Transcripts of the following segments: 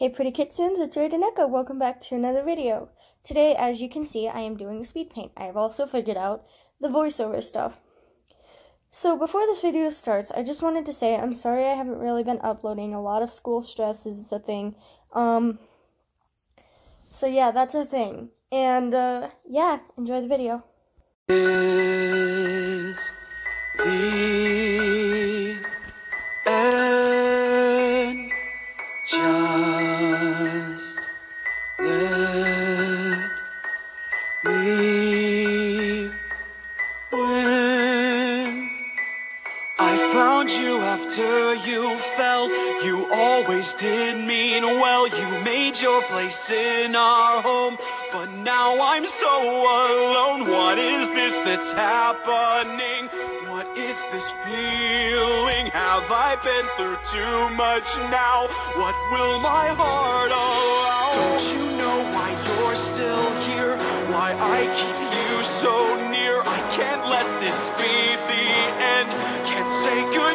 Hey pretty kittens, it's Raiden Echo. Welcome back to another video. Today, as you can see, I am doing speed paint. I have also figured out the voiceover stuff. So before this video starts, I just wanted to say I'm sorry I haven't really been uploading. A lot of school stress is a thing. Um, so yeah, that's a thing. And uh, yeah, enjoy the video. Always did mean well. You made your place in our home. But now I'm so alone. What is this that's happening? What is this feeling? Have I been through too much now? What will my heart allow? Don't you know why you're still here? Why I keep you so near? I can't let this be the end. Can't say goodbye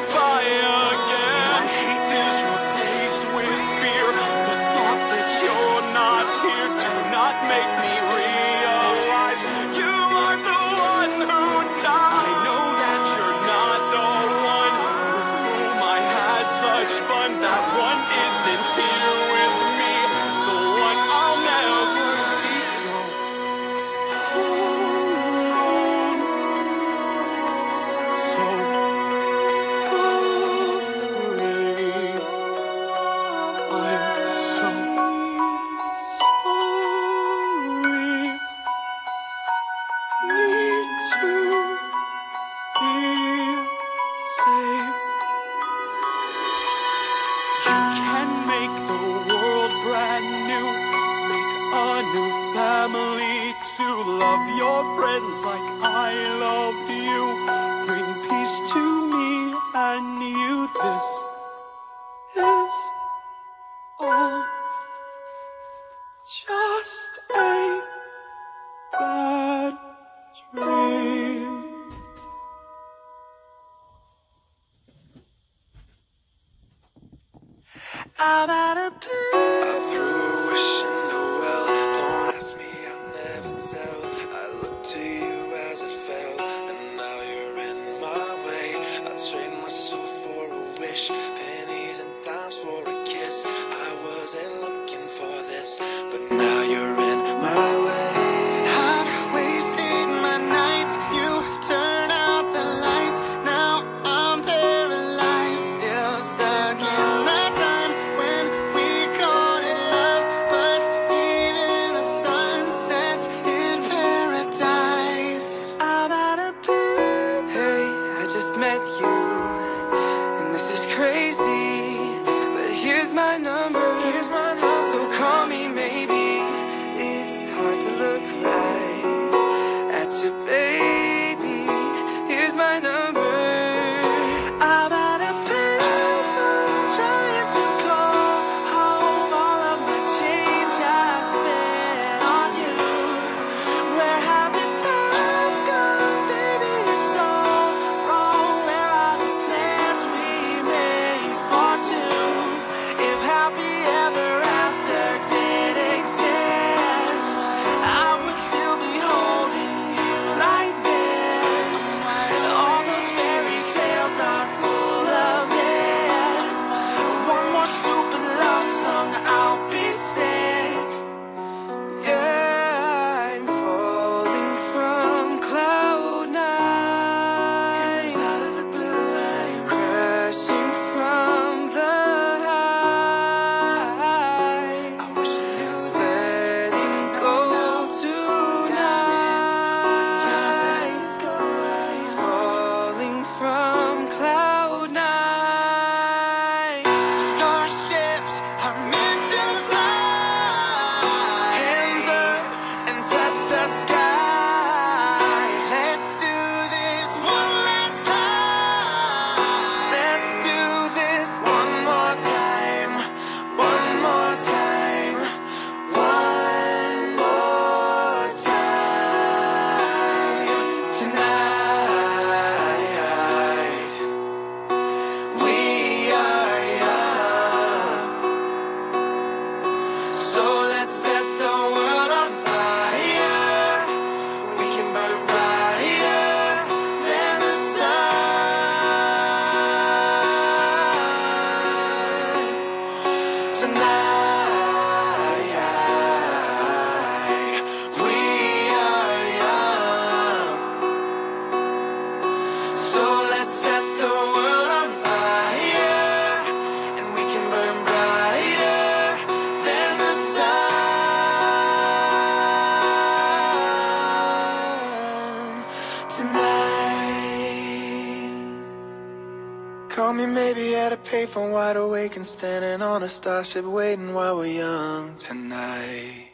friends like I loved you. Bring peace to me and you. This is all just a bad dream. I'm just met you, and this is crazy. But here's my number. tonight. came from wide awake and standing on a starship waiting while we're young tonight.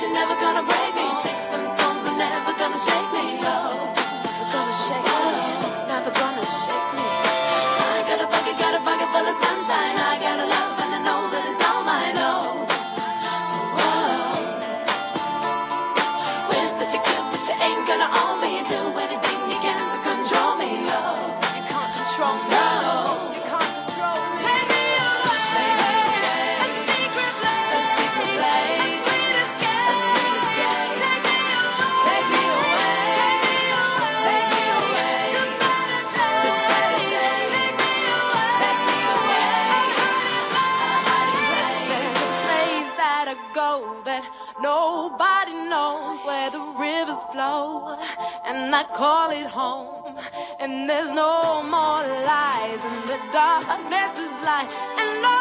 you're never gonna break me. Sticks and stones are never gonna shake me. Gonna shake me. Never gonna shake me. I got a got a full of sunshine. I got a love and I know that it's all mine. Oh, that you could, but you ain't gonna own. rivers flow and I call it home. And there's no more lies, and the darkness is light, and no